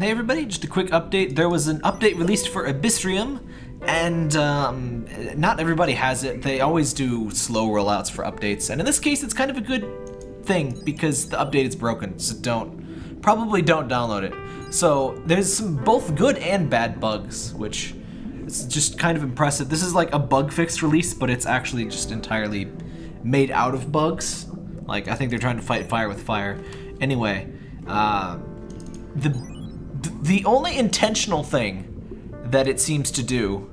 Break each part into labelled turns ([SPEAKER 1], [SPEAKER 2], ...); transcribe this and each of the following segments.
[SPEAKER 1] Hey everybody, just a quick update. There was an update released for Abyssrium, and um, not everybody has it. They always do slow rollouts for updates, and in this case, it's kind of a good thing because the update is broken. So don't, probably don't download it. So there's some both good and bad bugs, which is just kind of impressive. This is like a bug fix release, but it's actually just entirely made out of bugs. Like I think they're trying to fight fire with fire. Anyway, uh, the the only intentional thing that it seems to do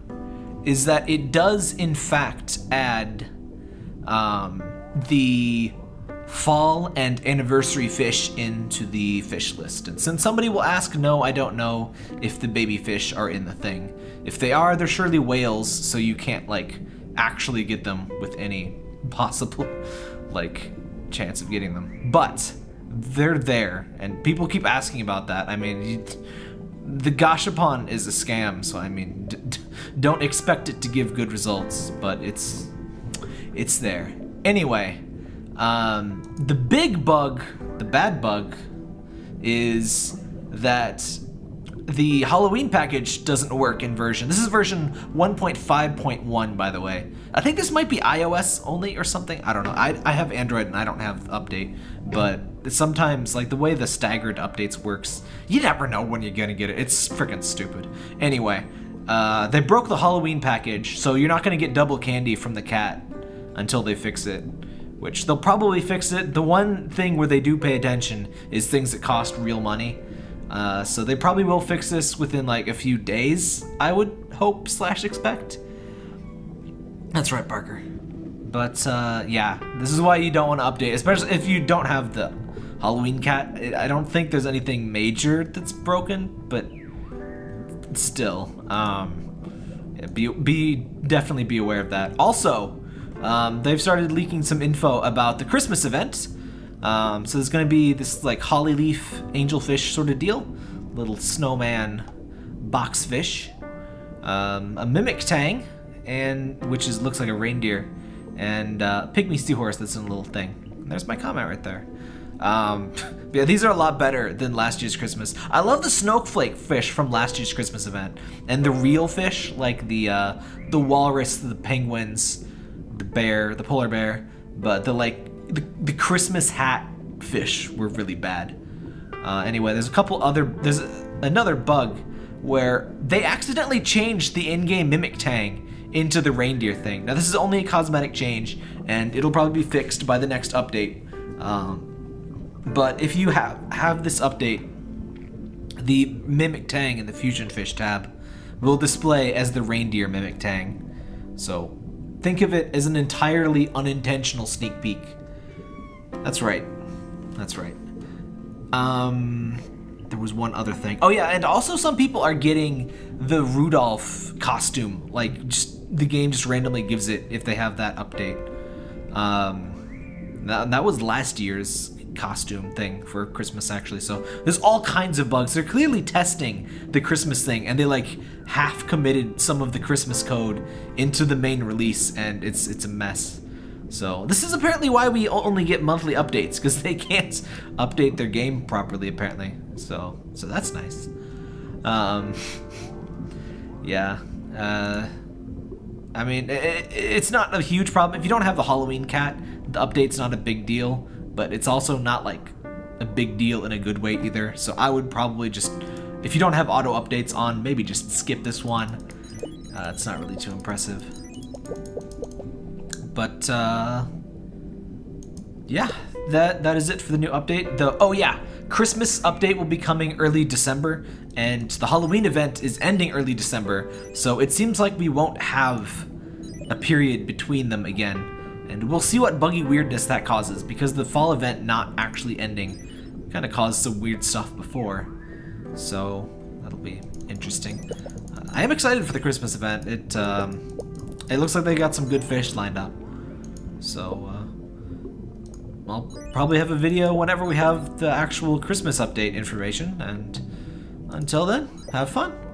[SPEAKER 1] is that it does, in fact, add um, the fall and anniversary fish into the fish list. And since somebody will ask, no, I don't know if the baby fish are in the thing. If they are, they're surely whales, so you can't, like, actually get them with any possible, like, chance of getting them. But they're there, and people keep asking about that. I mean, the Gashapon is a scam, so I mean, don't expect it to give good results, but it's it's there. Anyway, um, the big bug, the bad bug, is that the Halloween package doesn't work in version. This is version 1.5.1, by the way. I think this might be iOS only or something. I don't know. I, I have Android and I don't have update, but sometimes, like, the way the staggered updates works, you never know when you're gonna get it. It's freaking stupid. Anyway, uh, they broke the Halloween package, so you're not gonna get double candy from the cat until they fix it which they'll probably fix it. The one thing where they do pay attention is things that cost real money. Uh, so they probably will fix this within like a few days, I would hope slash expect. That's right, Parker. But uh, yeah, this is why you don't want to update, especially if you don't have the Halloween cat. I don't think there's anything major that's broken, but still, um, be, be definitely be aware of that. Also, um, they've started leaking some info about the Christmas event. Um, so there's gonna be this like holly leaf angelfish sort of deal, little snowman boxfish, um, a mimic tang, and which is looks like a reindeer, and uh, pygmy seahorse that's in a little thing. And there's my comment right there. Um, yeah, these are a lot better than last year's Christmas. I love the snowflake fish from last year's Christmas event, and the real fish like the uh, the walrus, the penguins, the bear, the polar bear, but the like the, the Christmas hat fish were really bad. Uh, anyway, there's a couple other, there's another bug where they accidentally changed the in-game Mimic Tang into the reindeer thing. Now this is only a cosmetic change, and it'll probably be fixed by the next update. Um, but if you have have this update, the Mimic Tang in the Fusion Fish tab will display as the reindeer Mimic Tang. So think of it as an entirely unintentional sneak peek. That's right. That's right. Um, there was one other thing. Oh yeah, and also some people are getting the Rudolph costume. Like, just the game just randomly gives it if they have that update. Um, that, that was last year's costume thing for Christmas actually. So there's all kinds of bugs. They're clearly testing the Christmas thing and they like half committed some of the Christmas code into the main release and it's it's a mess. So this is apparently why we only get monthly updates because they can't update their game properly apparently. So so that's nice. Um, yeah. Uh, I mean, it, it's not a huge problem. If you don't have the Halloween cat, the update's not a big deal, but it's also not like a big deal in a good way either. So I would probably just, if you don't have auto updates on, maybe just skip this one. Uh, it's not really too impressive. But uh, yeah, that that is it for the new update. The oh yeah, Christmas update will be coming early December, and the Halloween event is ending early December. So it seems like we won't have a period between them again, and we'll see what buggy weirdness that causes because the fall event not actually ending kind of caused some weird stuff before. So that'll be interesting. I am excited for the Christmas event. It um, it looks like they got some good fish lined up. So, uh, I'll probably have a video whenever we have the actual Christmas update information, and until then, have fun.